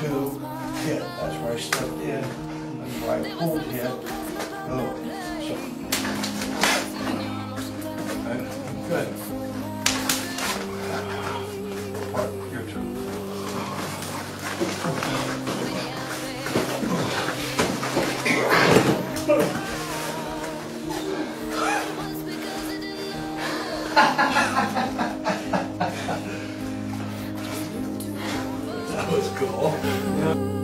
to hit. That's where I stepped in. That's where I pulled hit. Oh, so. I'm good. What? Your turn. that was cool. Yeah.